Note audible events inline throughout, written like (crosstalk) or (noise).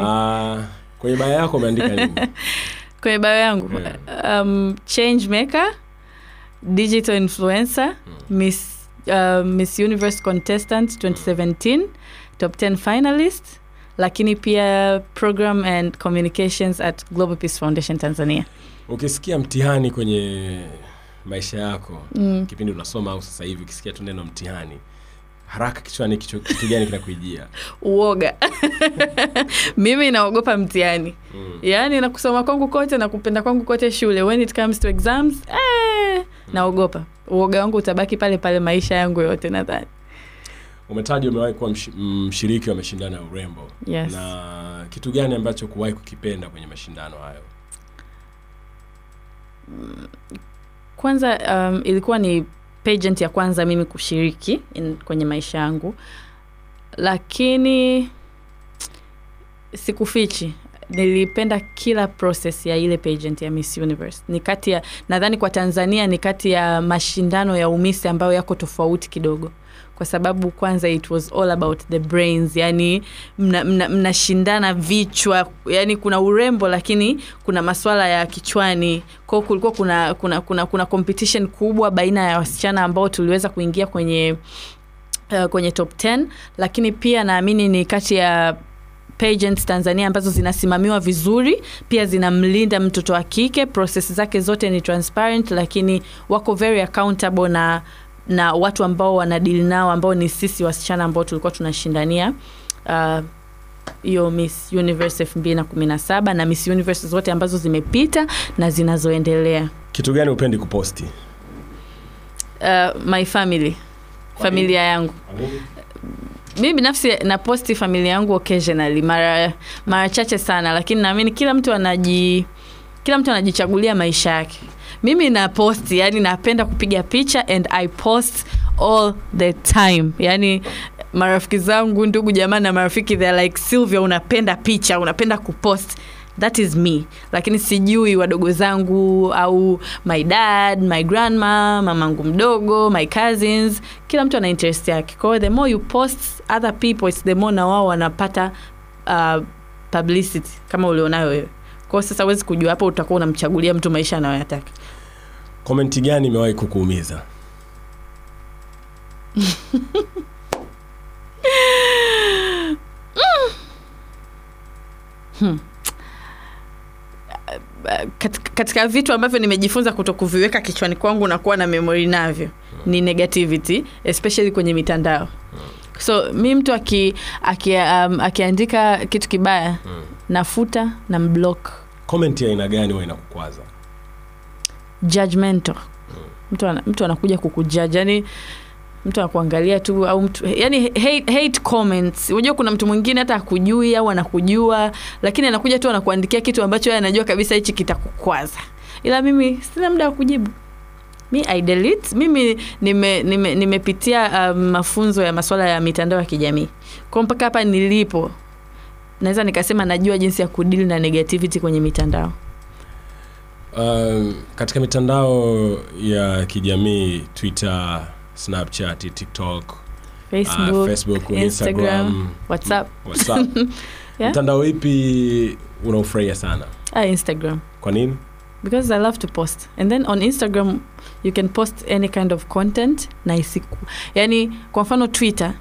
okay. uh, kwenye baya yako umeandika nini (laughs) kwenye bayo yangu Yeah. um, change maker digital influencer miss, uh, miss universe contestant 2017 top 10 finalist lakini pia program and communications at global peace foundation tanzania ukisikia mtihani kwenye maisha yako mm. kipindi unasoma au sasa hivi ukisikia tu neno mtihani haraka kichwani kicho- kitu gani kinakuijia? (laughs) Uoga. (laughs) Mimi naogopa mtihani. Mm. yaani na kusoma kwangu kote na kupenda kwangu kote shule. When it comes to exams eh, naogopa. Uoga wangu utabaki pale pale maisha yangu yote nadhani. Umetaja umewahi kuwa mshi- mshiriki wa mashindano ya urembo. Yes. na kitu gani ambacho kuwahi kukipenda kwenye mashindano hayo? Kwanza um, ilikuwa ni pageant ya kwanza mimi kushiriki in, kwenye maisha yangu. Lakini sikufichi. Nilipenda kila process ya ile pageant ya miss universe. Ni kati ya nadhani kwa tanzania ni kati ya mashindano ya umisi ambayo yako tofauti kidogo kwa sababu kwanza it was all about the brains yani mnashindana mna, mna vichwa yani kuna urembo lakini kuna maswala ya kichwani. Kwao kulikuwa kuna, kuna, kuna, kuna competition kubwa baina ya wasichana ambao tuliweza kuingia kwenye uh, kwenye top 10 lakini pia naamini ni kati ya pageants tanzania ambazo zinasimamiwa vizuri pia zinamlinda mtoto wa kike. Proses zake zote ni transparent lakini wako very accountable na na watu ambao wanadili nao ambao ni sisi wasichana ambao tulikuwa tunashindania hiyo uh, hiyo miss universe elfu mbili na kumi na saba na miss universe zote ambazo zimepita na zinazoendelea. Kitu gani upendi kuposti? Uh, my family. Familia yangu. Mimi binafsi naposti familia yangu occasionally mara mara chache sana lakini naamini kila mtu anaji kila mtu anajichagulia maisha yake mimi na post, yani napenda kupiga picha and i post all the time. Yani marafiki zangu ndugu jamaa na marafiki they're like sylvia unapenda picha unapenda kupost. That is me. Lakini sijui wadogo zangu au my dad my grandma mamangu mdogo my cousins. Kila mtu ana interest yake. Kwao the more you post other people it's the more na wao wanapata uh, publicity. Kama ulionayo wewe kwao sasa huwezi kujua hapo utakuwa unamchagulia mtu maisha anayoyataka. Komenti gani imewahi kukuumiza? Katika, katika vitu ambavyo nimejifunza kuto kuviweka kichwani kwangu na kuwa na memori navyo ni negativity especially kwenye mitandao. So mi mtu aki, aki, um, akiandika kitu kibaya nafuta na mblock komenti ya aina gani huwa inakukwaza? Judgmental. Hmm. mtu, ana, mtu anakuja kukujaji yani mtu anakuangalia tu au mtu yani hate, hate comments. Unajua kuna mtu mwingine hata akujui au anakujua lakini anakuja tu anakuandikia kitu ambacho yeye anajua kabisa hichi kitakukwaza. Ila mimi sina muda wa kujibu. Mi I delete. mimi nimepitia nime, nime um, mafunzo ya masuala ya mitandao ya kijamii. Kwa mpaka hapa nilipo naweza nikasema najua jinsi ya kudili na negativity kwenye mitandao. Um, katika mitandao ya kijamii twitter snapchat tiktok facebook, uh, facebook Instagram, instagram whatsapp. (laughs) (laughs) Yeah. mtandao ipi unaofurahia sana? Ah, instagram. Kwa nini? Because i love to post. And then on instagram you can post any kind of content na isiku yani kwa mfano twitter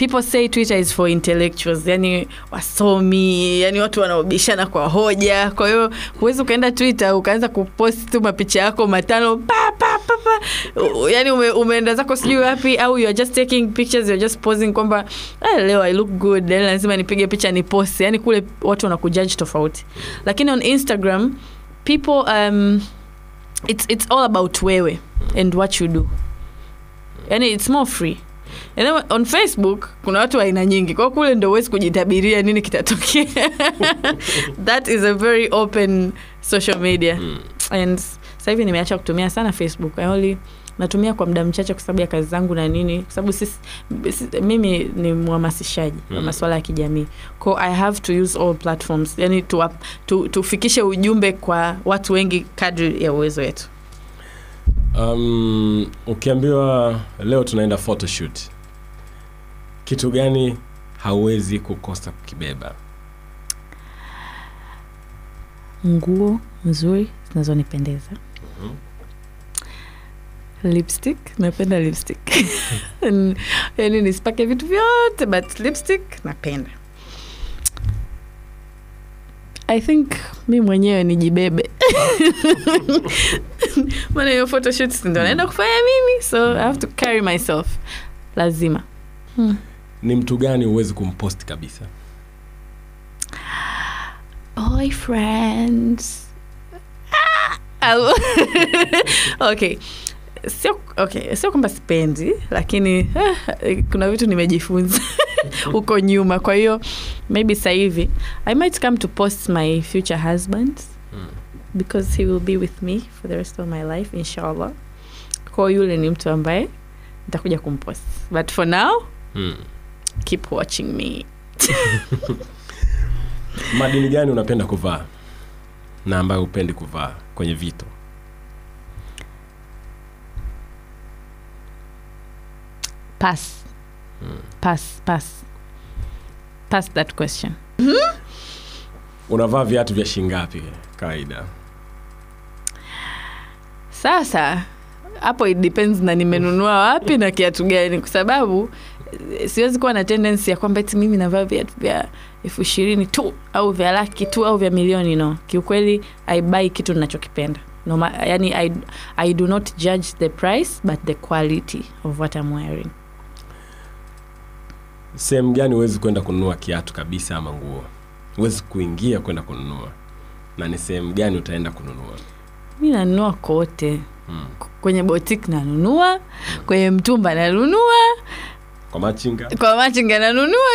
people say twitter is for intellectuals yani wasomi yani watu wanaobishana kwa hoja. Kwa hiyo huwezi ukaenda twitter ukaanza kupost tu mapicha yako matano pa, pa, pa, pa. Yani ume, umeenda zako sijui wapi au you are just taking pictures you are just posing kwamba "Ah, leo i look good. Yani lazima nipige picha ni post yani kule watu wanakujudge tofauti. Lakini on instagram people um, it's, it's all about wewe and what you do. Yani it's more free on facebook kuna watu wa aina nyingi. Kwa kule ndo huwezi kujitabiria nini kitatokea. (laughs) That is a very open social media. Mm. and sasa hivi nimeacha kutumia sana facebook. I only natumia kwa muda mchache kwa sababu ya kazi zangu na nini. Kwa sababu sisi, mimi ni mhamasishaji wa Mm. masuala ya kijamii. Ko i have to use all platforms. Yani tufikishe ujumbe kwa watu wengi kadri ya uwezo wetu um, ukiambiwa leo tunaenda photoshoot kitu gani hauwezi kukosa kukibeba? Nguo nzuri zinazonipendeza. Mhm. lipstick napenda lipstick. (laughs) Yani yaani nisipake vitu vyote but lipstick napenda. I think mi mwenyewe nijibebe (laughs) (laughs) maana hiyo photoshoot ndo naenda kufanya mimi so i have to carry myself. Lazima. Hmm. ni mtu gani huwezi kumpost kabisa? Boyfriends Ah! (laughs) Okay. Sio okay sio kwamba sipendi lakini eh, kuna vitu nimejifunza (laughs) huko nyuma. Kwa hiyo maybe sasa hivi i might come to post my future husband mm. Because he will be with me for the rest of my life inshallah. Kwa yule ni mtu ambaye nitakuja kumpost. But for now hmm. keep watching me. (laughs) Madini gani unapenda kuvaa? Na ambayo upendi kuvaa kwenye vito? Pass. Pass pass. Pass that question. Hmm? unavaa viatu vya shingapi kawaida sasa hapo it depends na nimenunua wapi na kiatu gani kwa sababu eh, siwezi kuwa na tendency ya kwamba eti mimi navaa viatu vya elfu ishirini tu au vya laki tu au vya milioni no. Kiukweli i buy kitu ninachokipenda. No, yani I, i do not judge the price but the quality of what I'm wearing. Sehemu gani huwezi kwenda kununua kiatu kabisa ama nguo? Huwezi kuingia kwenda kununua. Na ni sehemu gani utaenda kununua mi nanunua kote. Mm. kwenye botik nanunua kwenye mtumba nanunua. Kwa machinga? Kwa machinga nanunua.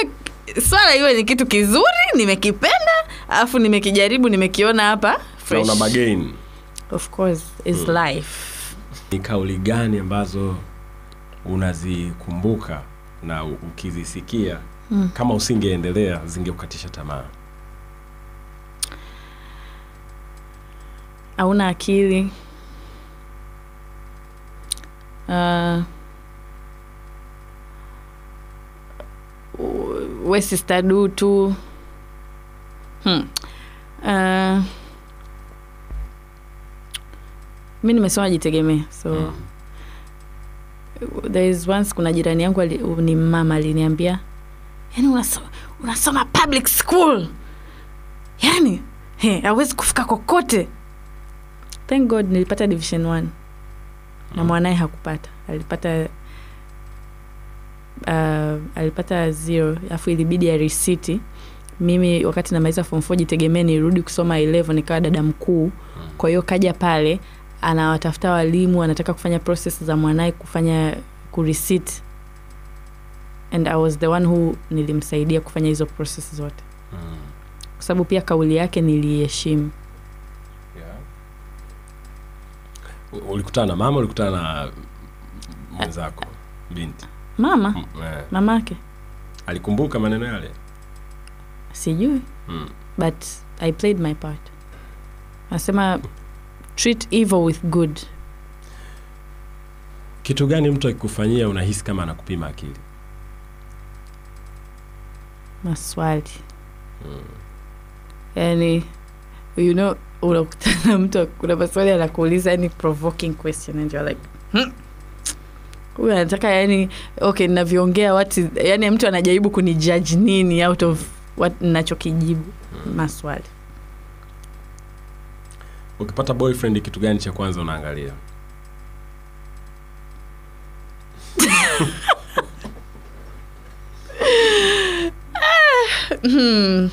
Swala iwe ni kitu kizuri nimekipenda alafu nimekijaribu nimekiona hapa una bagain of course is Mm. life. Ni kauli gani ambazo unazikumbuka na ukizisikia? Mm. kama usingeendelea zingekukatisha tamaa hauna akili uh, we tu hmm. uh, mi nimesoma jitegemea so Mm. there is once kuna jirani yangu ni mama aliniambia yani unasoma, unasoma public school yani awezi kufika kokote thank god nilipata division one. Na Mm. mwanaye hakupata. Alipata uh, alipata zero. Alafu ilibidi ya risiti mimi wakati namaliza form four jitegemee nirudi kusoma 11 nikawa dada mkuu. Kwa hiyo kaja pale anawatafuta walimu anataka kufanya process za mwanaye kufanya kurisit and i was the one who nilimsaidia kufanya hizo process zote. Mm. kwa sababu pia kauli yake niliiheshimu Yeah. U- ulikutana na mama ulikutana na mwenzako binti? Mama? Mm, eh. mamake? Alikumbuka maneno yale? Sijui. Mm. but i played my part. Nasema treat evil with good. Kitu gani mtu akikufanyia unahisi kama anakupima akili? Maswali. Mm. yani you know unakutana na mtu kuna maswali anakuuliza yani provoking question and you're like hmm? huyu anataka yani okay navyoongea wati yani mtu anajaribu kunijudge nini out of what nachokijibu maswali ukipata boyfriend kitu gani cha kwanza unaangalia (laughs) ah, Hmm.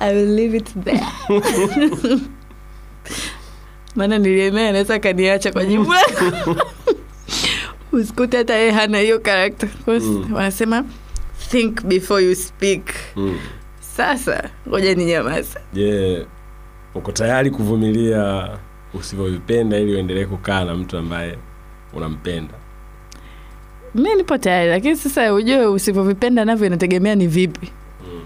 I will leave it there. maana niliemea anaweza akaniacha kwa jibu lako usikute hata yeye hana hiyo karakta Mm. wanasema think before you speak mm. sasa ngoja ni nyamaza je uko tayari kuvumilia usivyovipenda ili uendelee kukaa na mtu ambaye unampenda mi nipo tayari lakini sasa ujue usivyovipenda navyo inategemea ni vipi mm.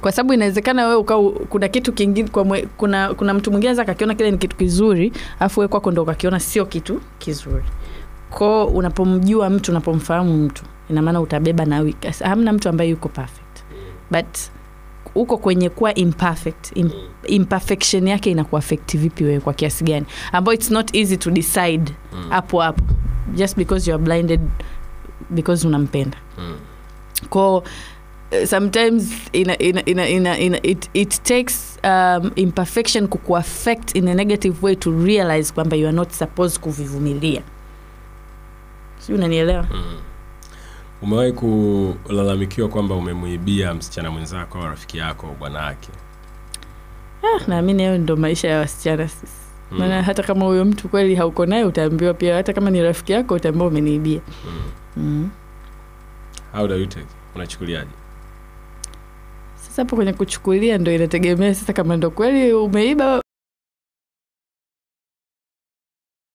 kwa sababu inawezekana wewe uka kuna kitu kingine kwa mwe, kuna, kuna mtu mwingine za kakiona kile ni kitu kizuri afu wewe kwako ndo ukakiona sio kitu kizuri ko unapomjua mtu unapomfahamu mtu ina maana utabeba na weakness. hamna mtu ambaye yuko perfect but uko kwenye kuwa imperfect Im, imperfection yake inakuafekti vipi wewe kwa kiasi gani ambayo it's not easy to decide Mm. hapo hapo just because you are blinded because unampenda. Mm. ko eh, sometimes ina, ina, ina, ina, ina, it, it takes um, imperfection kukuaffect in a negative way to realize kwamba you are not supposed kuvivumilia. Siu unanielewa? Mm. umewahi kulalamikiwa kwamba umemwibia msichana mwenzako au rafiki yako bwana wake ah, naamini hayo ndo maisha ya wasichana sisi Mm. maana hata kama huyo mtu kweli hauko naye utaambiwa pia hata kama ni rafiki yako utaambiwa umeniibia Mm. mm. How do you take? unachukuliaje sasa hapo kwenye kuchukulia ndo inategemea sasa kama ndo kweli umeiba